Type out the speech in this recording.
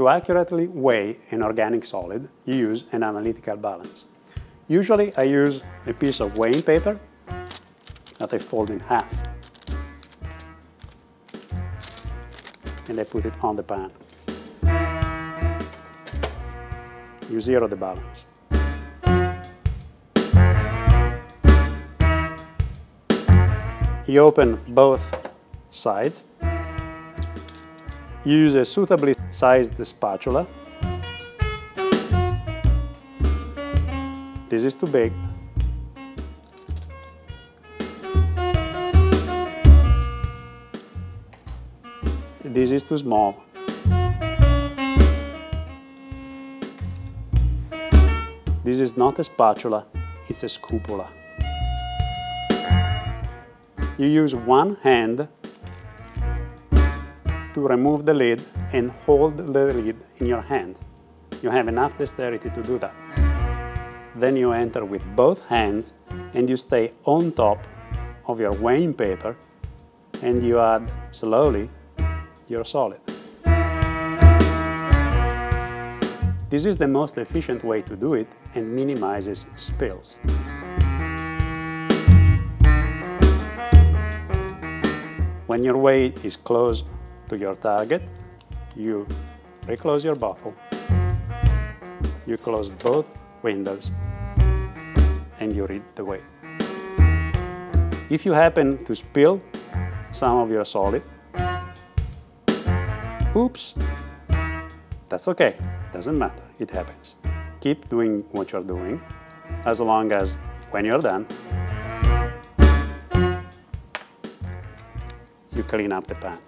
To accurately weigh an organic solid, you use an analytical balance. Usually I use a piece of weighing paper that I fold in half. And I put it on the pan. You zero the balance. You open both sides. Use a suitably sized spatula. This is too big. This is too small. This is not a spatula, it's a scoopula. You use one hand to remove the lid and hold the lid in your hand. You have enough dexterity to do that. Then you enter with both hands and you stay on top of your weighing paper and you add slowly your solid. This is the most efficient way to do it and minimizes spills. When your weight is close to your target, you reclose your bottle, you close both windows, and you read the weight. If you happen to spill some of your solid, oops, that's okay, doesn't matter, it happens. Keep doing what you're doing, as long as when you're done, you clean up the pan.